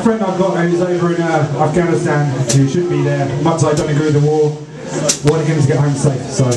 a friend I've got who's over in uh, Afghanistan who should be there. Much like I don't agree with the war, wanted him to get home safe. So.